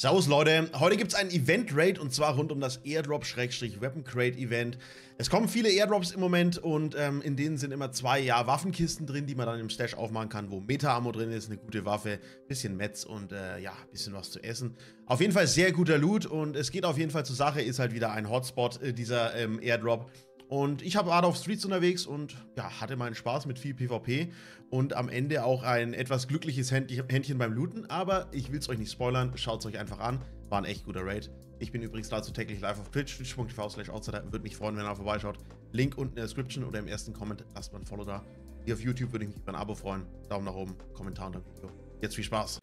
Servus Leute, heute gibt es ein Event-Raid und zwar rund um das Airdrop-Weapon Crate-Event. Es kommen viele Airdrops im Moment und ähm, in denen sind immer zwei ja, Waffenkisten drin, die man dann im Stash aufmachen kann, wo Meta-Ammo drin ist, eine gute Waffe, bisschen Metz und äh, ja, bisschen was zu essen. Auf jeden Fall sehr guter Loot und es geht auf jeden Fall zur Sache, ist halt wieder ein Hotspot, äh, dieser ähm, Airdrop. Und ich habe Art of Streets unterwegs und ja, hatte meinen Spaß mit viel PvP und am Ende auch ein etwas glückliches Händchen beim Looten. Aber ich will es euch nicht spoilern, schaut es euch einfach an. War ein echt guter Raid. Ich bin übrigens dazu täglich live auf Twitch, twitch.tv slash outsider. Würde mich freuen, wenn ihr vorbeischaut. Link unten in der Description oder im ersten Comment. Lasst mal ein Follow da. Hier auf YouTube würde ich mich über ein Abo freuen. Daumen nach oben, Kommentar unter dem Video. Jetzt viel Spaß.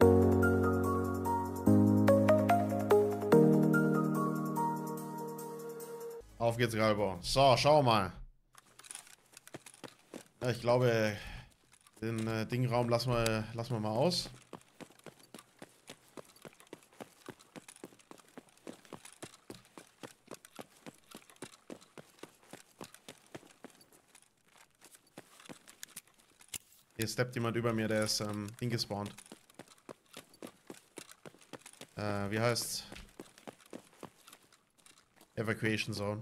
Auf geht's, Galbo. So, schau mal. Ja, ich glaube, den äh, Dingraum lassen wir, lassen wir mal aus. Hier steppt jemand über mir, der ist ähm, hingespawnt. Äh, wie heißt's? Evacuation Zone.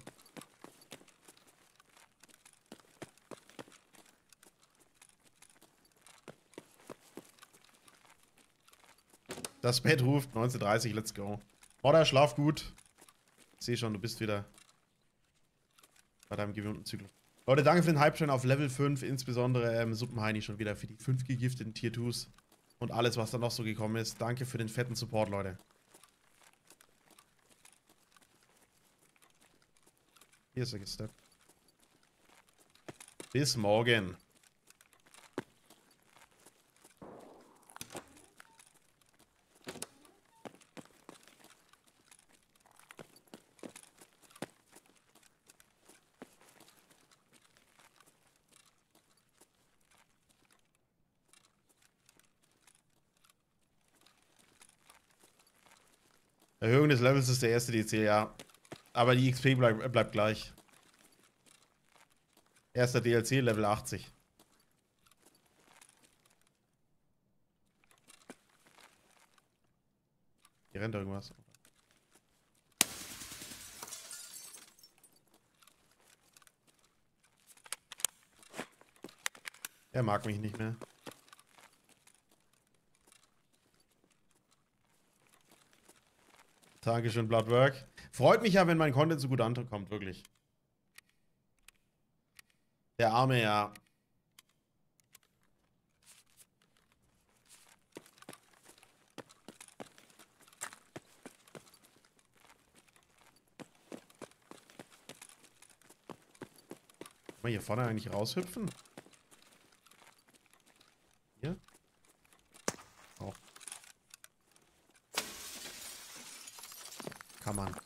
Das Bett ruft 19.30 let's go. Oder schlaf gut. Ich sehe schon, du bist wieder bei deinem gewohnten Zyklus. Leute, danke für den Hype-Train auf Level 5, insbesondere ähm, Suppenheini schon wieder für die 5 gegifteten Tier 2s und alles, was da noch so gekommen ist. Danke für den fetten Support, Leute. Hier ist er gesteppt. Bis morgen. Erhöhung des Levels ist der erste DC, ja. Aber die XP bleib, bleibt gleich. Erster DLC, Level 80. Hier rennt irgendwas. Er mag mich nicht mehr. Dankeschön, Bloodwork. Freut mich ja, wenn mein Content so gut ankommt, wirklich. Der Arme, ja. Kann man hier vorne eigentlich raushüpfen? Hier? Auch. Kann man.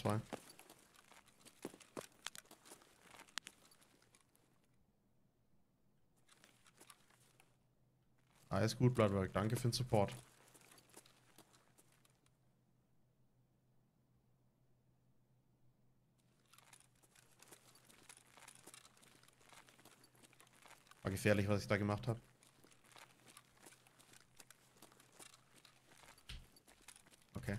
Zwei. Alles gut, Bloodwork. Danke für den Support. War gefährlich, was ich da gemacht habe. Okay.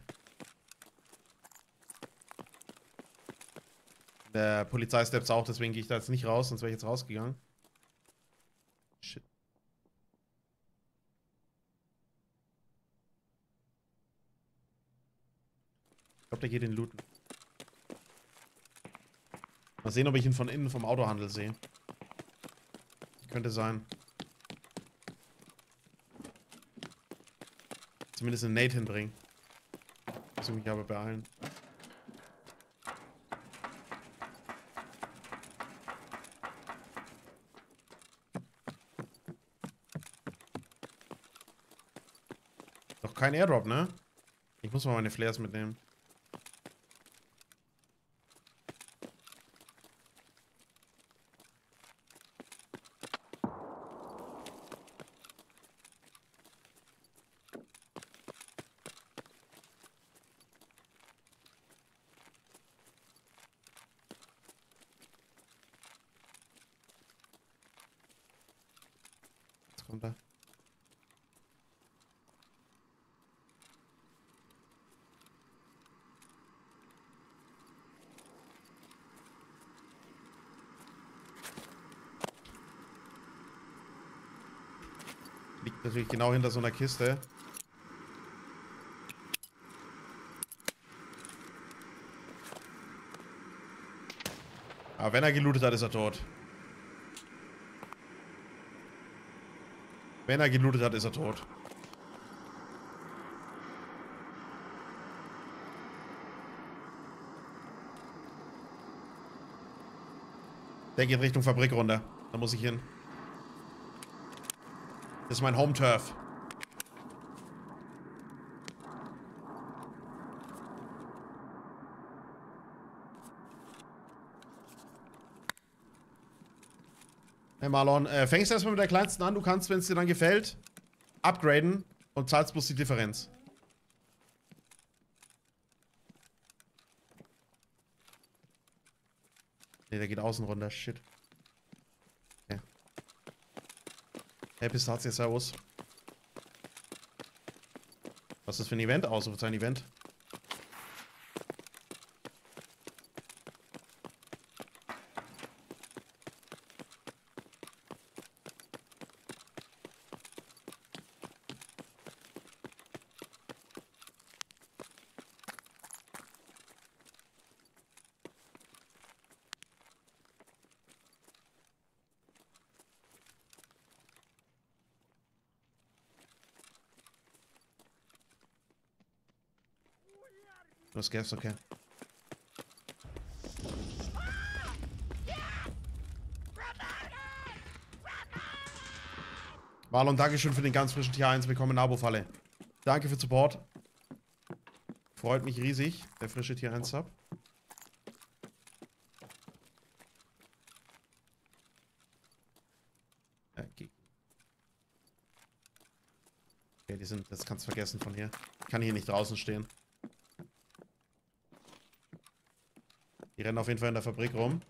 Der Polizei steps auch, deswegen gehe ich da jetzt nicht raus, sonst wäre ich jetzt rausgegangen. Shit. Ich glaube, der geht in Looten. Mal sehen, ob ich ihn von innen vom Autohandel sehe. Könnte sein. Zumindest einen Nate hinbringen. Muss ich mich aber beeilen. Kein Airdrop, ne? Ich muss mal meine Flares mitnehmen. kommt er. Liegt natürlich genau hinter so einer Kiste. Aber wenn er gelootet hat, ist er tot. Wenn er gelootet hat, ist er tot. Der geht Richtung Fabrik runter. Da muss ich hin. Das ist mein Home Turf. Hey Marlon, äh, fängst erstmal mit der kleinsten an. Du kannst, wenn es dir dann gefällt, upgraden und zahlst bloß die Differenz. Ne, der geht außen runter. Shit. Okay. Hey, Pistazie, servus. Was ist das für ein Event? Ausrufezeichen Event. Das gäb's, okay. Marlon, Dankeschön für den ganz frischen Tier 1. Willkommen in Abo-Falle. Danke für Support. Freut mich riesig, der frische Tier 1 Sub. Okay. okay, die sind, das kannst du vergessen von hier. Ich kann hier nicht draußen stehen. Die rennen auf jeden Fall in der Fabrik rum.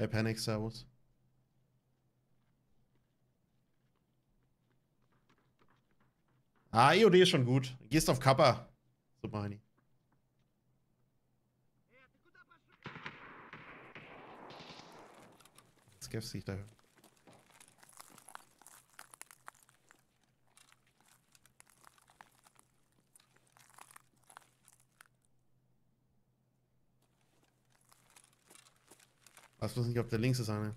Hey Panic, Servus. Ah, EOD ist schon gut. Gehst auf Kappa. Super, Heini. Skeff sich Weiß bloß nicht, ob der links ist eine.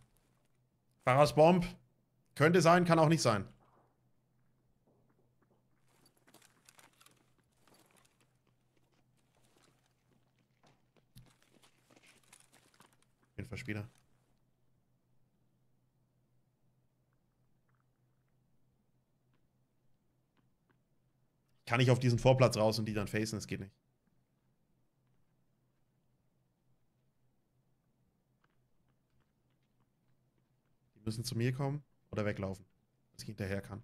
Fahrers Bomb. Könnte sein, kann auch nicht sein. Auf jeden Fall Spieler. Kann ich auf diesen Vorplatz raus und die dann facen? Das geht nicht. Müssen zu mir kommen oder weglaufen, dass ich hinterher kann.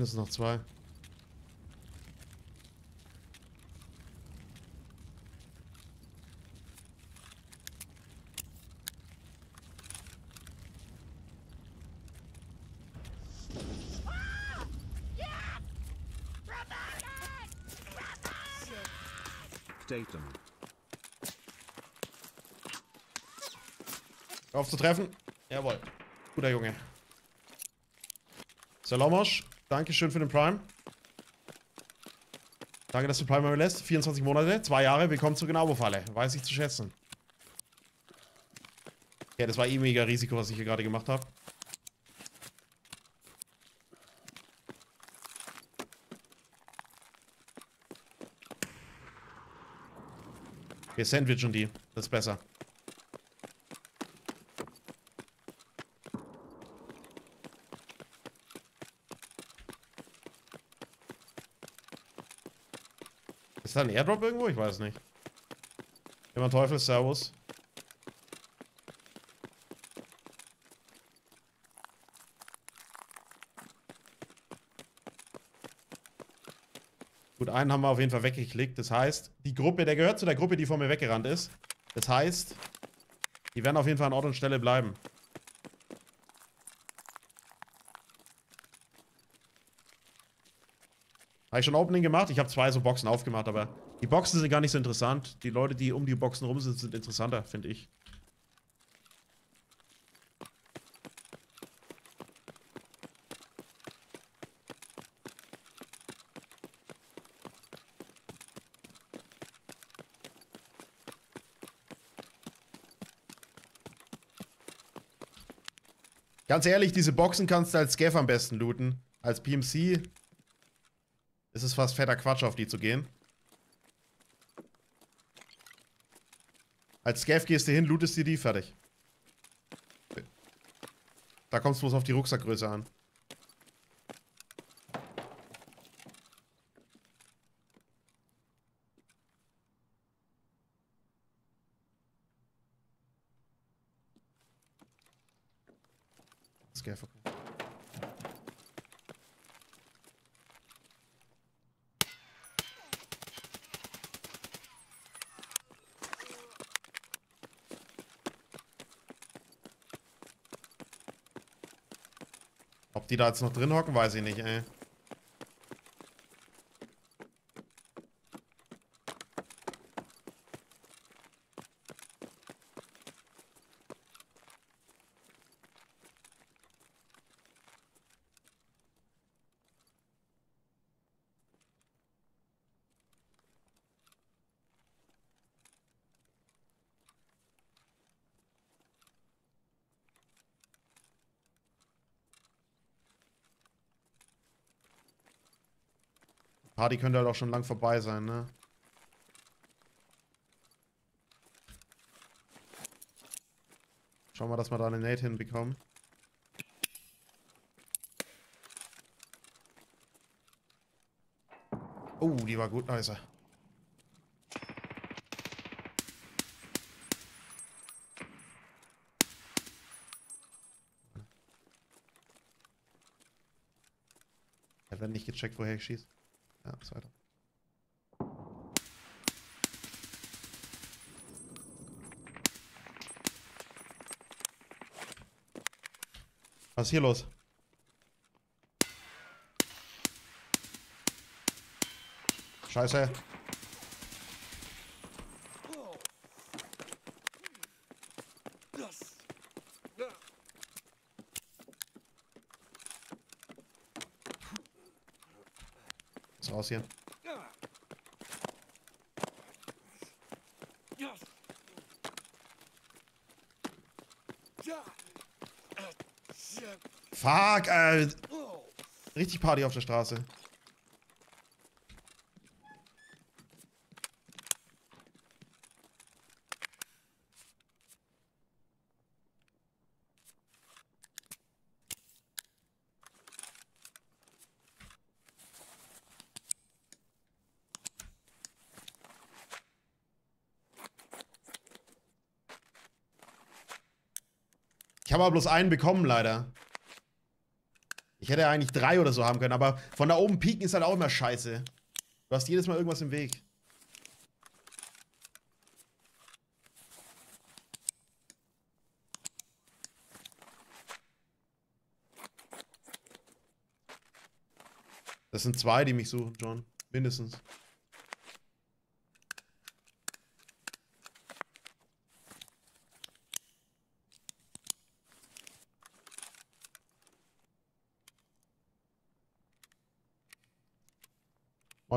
Mindestens noch zwei. Staten. Auf zu treffen. Jawohl. Guter Junge. Salomosch, Dankeschön für den Prime. Danke, dass du Prime mal lässt. 24 Monate, zwei Jahre, willkommen zurück in Abo-Falle. Weiß ich zu schätzen. Ja, das war eh mega Risiko, was ich hier gerade gemacht habe. Wir sandwichen die. Das ist besser. Ist da ein Airdrop irgendwo? Ich weiß nicht. Jemand Teufel, Servus. Gut, einen haben wir auf jeden Fall weggeklickt. Das heißt, die Gruppe, der gehört zu der Gruppe, die vor mir weggerannt ist. Das heißt, die werden auf jeden Fall an Ort und Stelle bleiben. Habe ich schon Opening gemacht? Ich habe zwei so Boxen aufgemacht, aber die Boxen sind gar nicht so interessant. Die Leute, die um die Boxen rum sind, sind interessanter, finde ich. Ganz ehrlich, diese Boxen kannst du als Scaff am besten looten. Als PMC ist es fast fetter Quatsch, auf die zu gehen. Als Scaff gehst du hin, lootest dir die, fertig. Da kommst du bloß auf die Rucksackgröße an. Scaff, okay. Ob die da jetzt noch drin hocken, weiß ich nicht, ey. Party könnte halt auch schon lang vorbei sein, ne? Schauen wir, dass wir da eine Nate hinbekommen. Oh, die war gut, nice. Er wird nicht gecheckt, woher ich schieße. Ja, ist weiter. Was ist hier los? Scheiße. Jetzt raus hier. Fuck, äh, richtig Party auf der Straße. Habe aber bloß einen bekommen, leider. Ich hätte ja eigentlich drei oder so haben können, aber von da oben pieken ist halt auch immer scheiße. Du hast jedes Mal irgendwas im Weg. Das sind zwei, die mich suchen, John. Mindestens.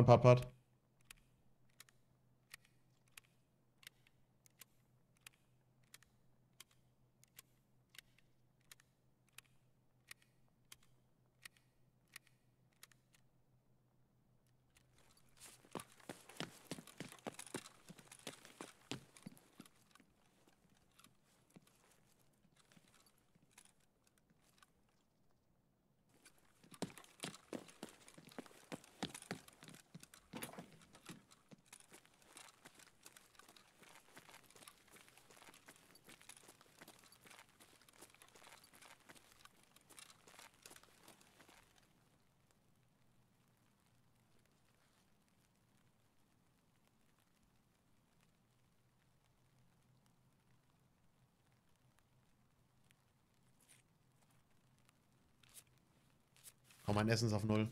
Papat. Oh, mein Essen ist auf Null.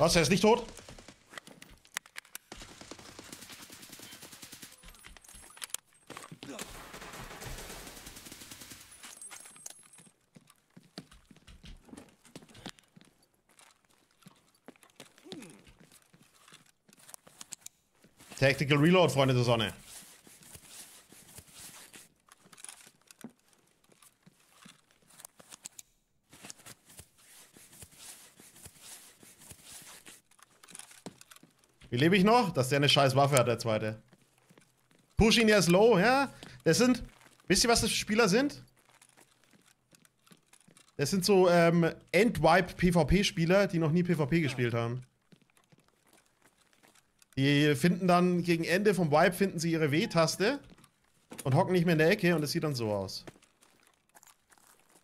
Was, er ist nicht tot? Tactical Reload, Freunde der Sonne. Lebe ich noch? Dass der eine scheiß Waffe hat, der zweite. Push ihn jetzt low, ja? Das sind. Wisst ihr, was das für Spieler sind? Das sind so ähm, Endwipe PvP-Spieler, die noch nie PvP gespielt haben. Die finden dann gegen Ende vom Wipe finden sie ihre W-Taste und hocken nicht mehr in der Ecke und es sieht dann so aus.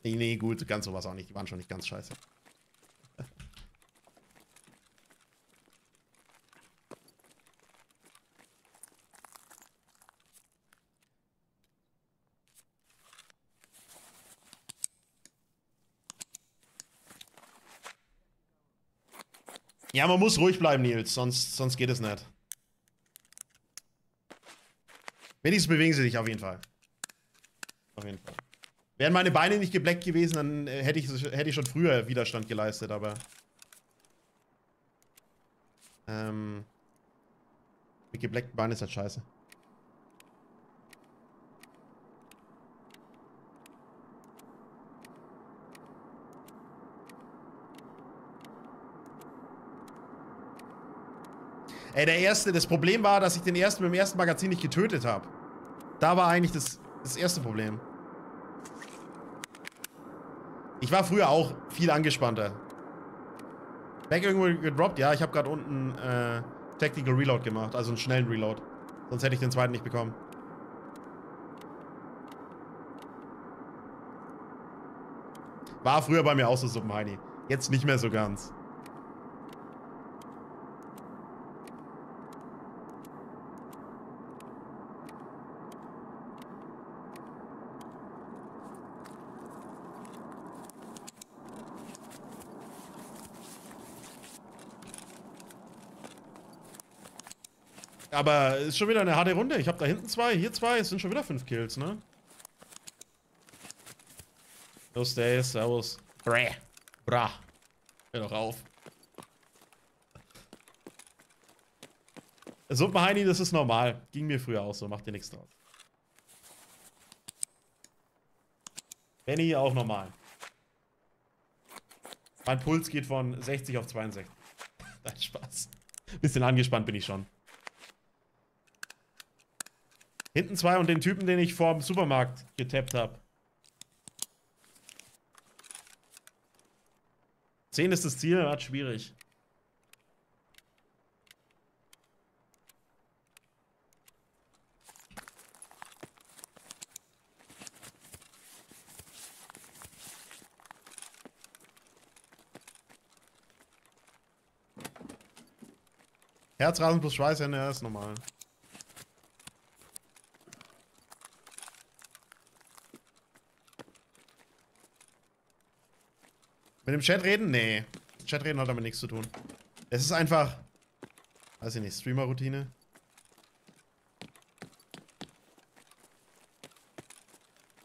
Nee, nee, gut, ganz sowas auch nicht. Die waren schon nicht ganz scheiße. Ja, man muss ruhig bleiben, Nils, sonst, sonst geht es nicht. Wenigstens bewegen sie sich auf jeden Fall. Auf jeden Fall. Wären meine Beine nicht gebleckt gewesen, dann äh, hätte ich, hätte ich schon früher Widerstand geleistet, aber... Ähm... Mit gebleckten Beinen ist halt scheiße. Ey, der erste, das Problem war, dass ich den ersten mit dem ersten Magazin nicht getötet habe. Da war eigentlich das, das erste Problem. Ich war früher auch viel angespannter. Back irgendwo gedroppt? Ja, ich habe gerade unten äh, Tactical Reload gemacht, also einen schnellen Reload. Sonst hätte ich den zweiten nicht bekommen. War früher bei mir auch so Suppenheini. Jetzt nicht mehr so ganz. Aber ist schon wieder eine harte Runde. Ich habe da hinten zwei, hier zwei. Es sind schon wieder fünf Kills, ne? Los, Days, servus. Bräh. Bra. Hör doch auf. Suppenheini, das ist normal. Ging mir früher auch so, macht dir nichts draus. Benny auch normal. Mein Puls geht von 60 auf 62. Nein, Spaß. Bisschen angespannt bin ich schon. Hinten zwei und den Typen, den ich vor dem Supermarkt getappt habe. Zehn ist das Ziel, wird schwierig. Herzrasen plus Schweißhände, ja, ist normal. Mit dem Chat reden? Nee. Chat reden hat damit nichts zu tun. Es ist einfach. Weiß ich nicht, Streamer-Routine.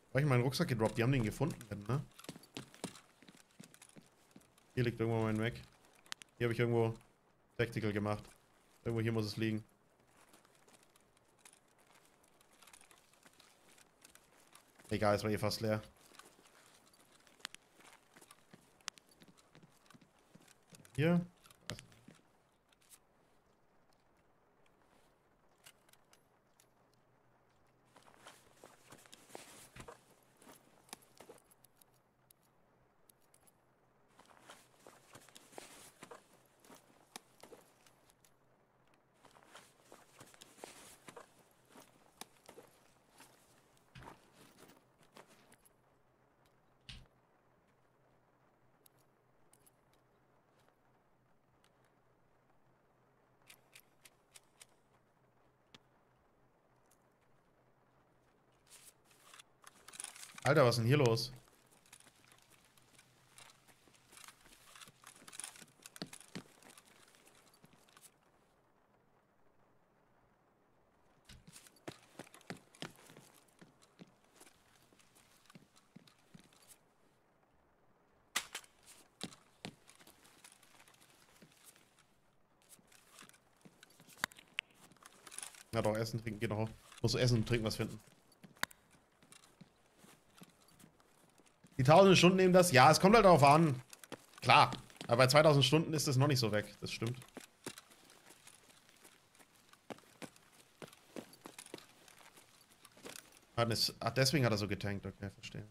Habe ich meinen Rucksack gedroppt? Die haben den gefunden, ne? Hier liegt irgendwo mein Mac. Hier habe ich irgendwo Tactical gemacht. Irgendwo hier muss es liegen. Egal, es war hier fast leer. Hier. Alter, was ist denn hier los? Ja doch, Essen, Trinken geht noch. Muss Essen und Trinken was finden. Die 1000 Stunden nehmen das? Ja, es kommt halt darauf an. Klar. Aber bei 2000 Stunden ist es noch nicht so weg. Das stimmt. Ach, deswegen hat er so getankt. Okay, verstehe.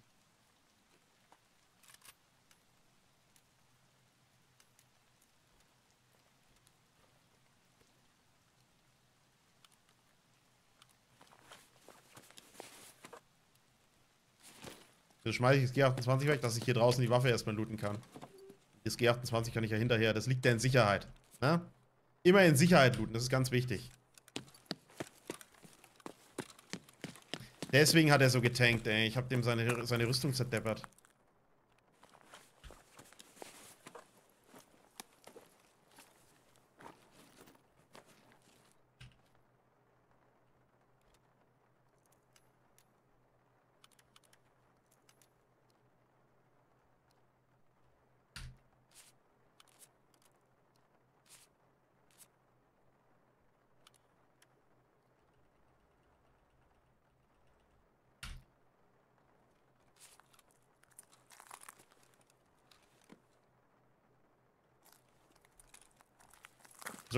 Das schmeiße ich das G28 weg, dass ich hier draußen die Waffe erstmal looten kann. Das G28 kann ich ja hinterher. Das liegt ja in Sicherheit. Ne? Immer in Sicherheit looten, das ist ganz wichtig. Deswegen hat er so getankt, ey. Ich hab dem seine, seine Rüstung zerdeppert.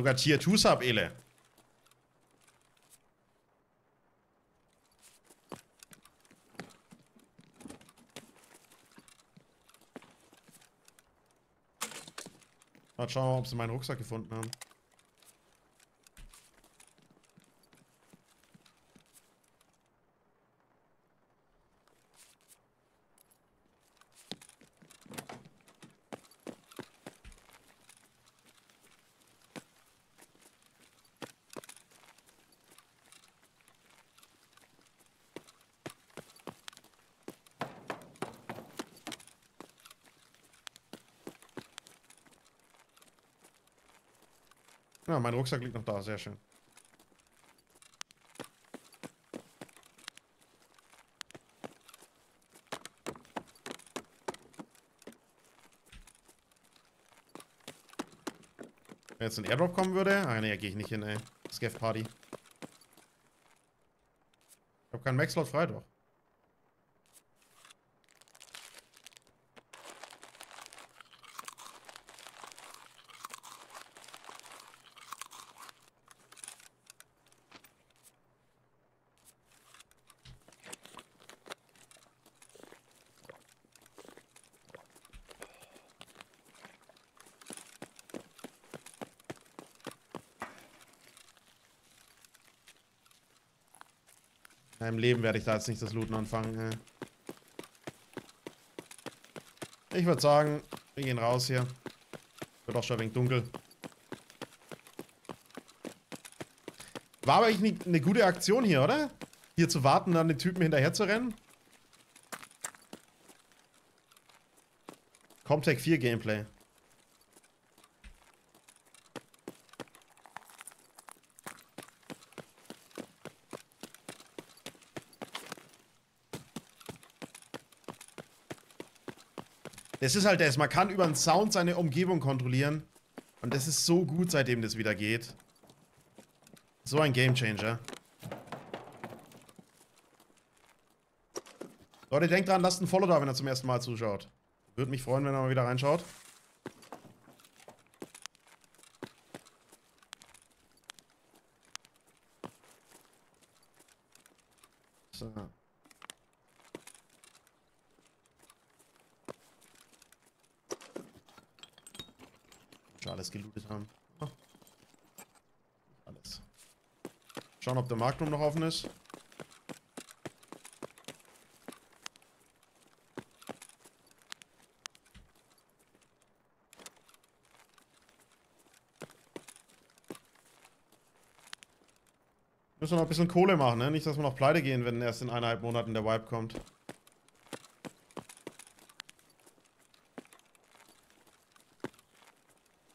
Sogar Tier 2 Sub, Ele. Mal schauen, ob sie meinen Rucksack gefunden haben. Ja, mein Rucksack liegt noch da, sehr schön. Wenn jetzt ein Airdrop kommen würde. Ah, ne, gehe ich nicht hin, ey. Scaff Party. Ich habe keinen Max-Slot frei, doch. Ja, Im Leben werde ich da jetzt nicht das Looten anfangen. ey. Ich würde sagen, wir gehen raus hier. Wird auch schon ein wenig dunkel. War aber eigentlich eine gute Aktion hier, oder? Hier zu warten, dann den Typen hinterher zu rennen. Comtech 4 Gameplay. Das ist halt das. Man kann über den Sound seine Umgebung kontrollieren. Und das ist so gut, seitdem das wieder geht. So ein Gamechanger. Leute, denkt dran, lasst ein Follow da, wenn er zum ersten Mal zuschaut. Würde mich freuen, wenn er mal wieder reinschaut. So. Schon alles gelootet haben. Oh. Alles. Schauen, ob der Marktroom noch offen ist. Müssen wir noch ein bisschen Kohle machen, ne? Nicht, dass wir noch pleite gehen, wenn erst in eineinhalb Monaten der Wipe kommt.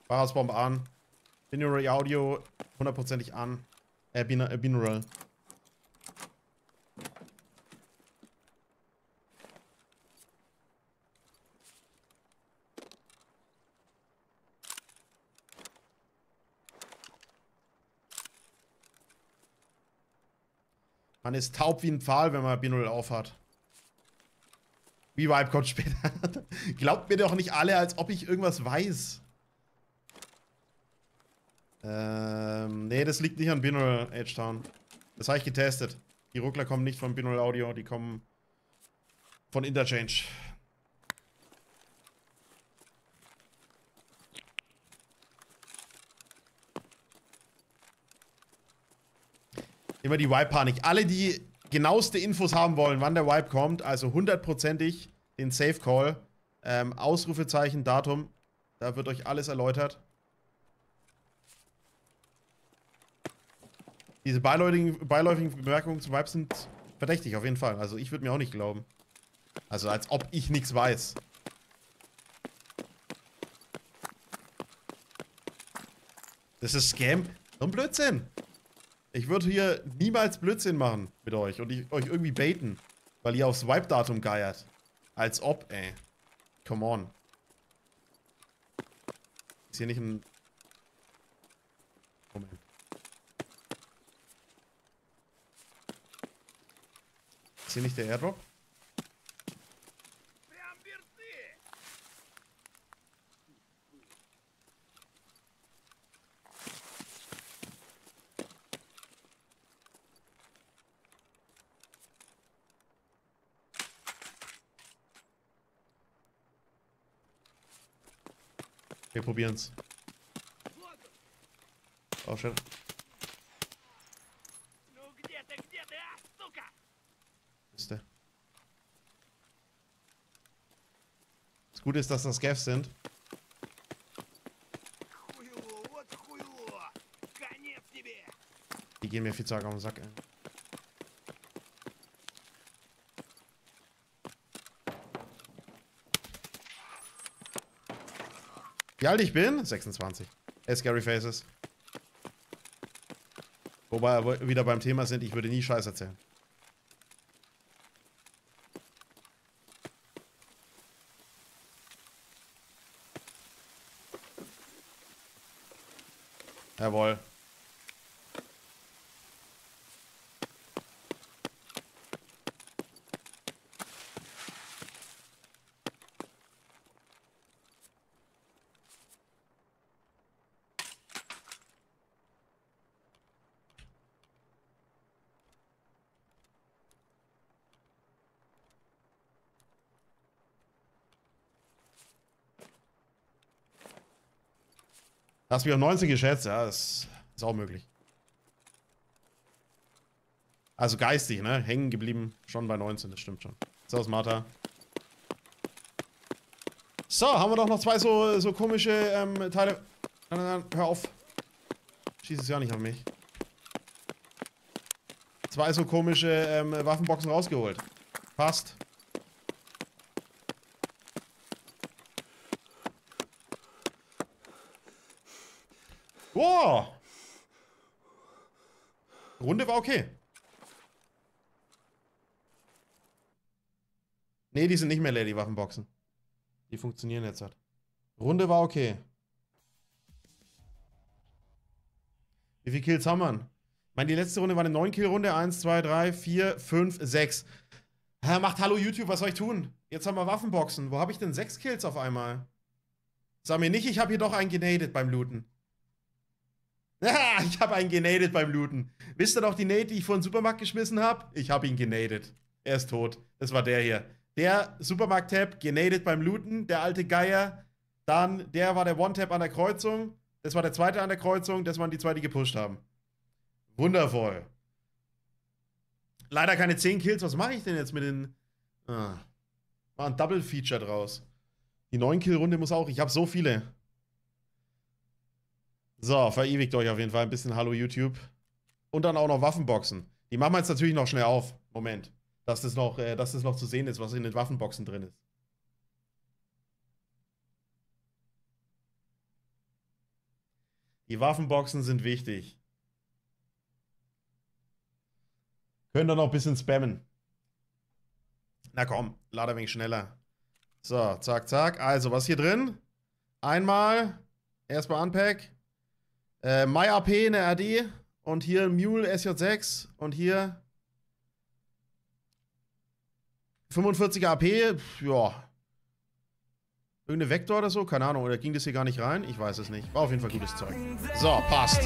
Fahrradsbomb an. Binaural Audio hundertprozentig an. Äh, Bina äh, Binaural. Man ist taub wie ein Pfahl, wenn man Binaural aufhat. Wie Vibe kommt später. Glaubt mir doch nicht alle, als ob ich irgendwas weiß. Ähm, nee, das liegt nicht an Binaural H-Town. Das habe ich getestet. Die Ruckler kommen nicht von Binaural Audio, die kommen von Interchange. Immer die Wipe-Panik. Alle, die genaueste Infos haben wollen, wann der Wipe kommt, also hundertprozentig den Safe Call, ähm, Ausrufezeichen, Datum, da wird euch alles erläutert. Diese beiläufigen, beiläufigen Bemerkungen zum Vibe sind verdächtig, auf jeden Fall. Also ich würde mir auch nicht glauben. Also als ob ich nichts weiß. Das ist Scam. So ein Blödsinn. Ich würde hier niemals Blödsinn machen mit euch und ich, euch irgendwie baiten, weil ihr aufs Wipe-Datum geiert. Als ob, ey. Come on. Ist hier nicht ein... Moment. Ist hier nicht der Airdrop? Wir probieren's. Oh, shit. Gut ist, dass das Gavs sind. Die gehen mir viel zu arg auf den Sack, ey. Wie alt ich bin? 26. Hey, Scary Faces. Wobei wir wieder beim Thema sind, ich würde nie Scheiß erzählen. Jawohl. Hast mich auf 19 geschätzt, ja, das ist auch möglich. Also geistig, ne? Hängen geblieben, schon bei 19, das stimmt schon. So, Martha. So, haben wir doch noch zwei so, so komische ähm, Teile. Nein, nein, nein, hör auf. Schieß es ja nicht auf mich. Zwei so komische ähm, Waffenboxen rausgeholt. Passt. Boah! Runde war okay. Nee, die sind nicht mehr leer, die Waffenboxen. Die funktionieren jetzt halt. Runde war okay. Wie viele Kills haben wir? Ich meine, die letzte Runde war eine 9-Kill-Runde. 1, 2, 3, 4, 5, 6. Herr, macht Hallo YouTube, was soll ich tun? Jetzt haben wir Waffenboxen. Wo habe ich denn 6 Kills auf einmal? Sag mir nicht, ich habe hier doch einen genadet beim Looten. Ja, ich habe einen genadet beim Looten. Wisst ihr noch die Nate, die ich vor den Supermarkt geschmissen habe? Ich habe ihn genadet. Er ist tot. Das war der hier. Der Supermarkt-Tab, genadet beim Looten, der alte Geier. Dann, der war der One-Tap an der Kreuzung. Das war der zweite an der Kreuzung. Das waren die zwei, die gepusht haben. Wundervoll. Leider keine 10 Kills. Was mache ich denn jetzt mit den. Ah. War ein Double-Feature draus. Die 9-Kill-Runde muss auch. Ich habe so viele. So, verewigt euch auf jeden Fall ein bisschen Hallo YouTube. Und dann auch noch Waffenboxen. Die machen wir jetzt natürlich noch schnell auf. Moment. Dass das noch, äh, dass das noch zu sehen ist, was in den Waffenboxen drin ist. Die Waffenboxen sind wichtig. Können dann noch ein bisschen spammen. Na komm, lade ein wenig schneller. So, zack, zack. Also, was hier drin? Einmal, erstmal Unpack. Äh, MyAP in der RD. Und hier Mule SJ6. Und hier 45er AP. Ja. Irgendeine Vektor oder so? Keine Ahnung. Oder ging das hier gar nicht rein? Ich weiß es nicht. War auf jeden Fall gutes Zeug. So, passt.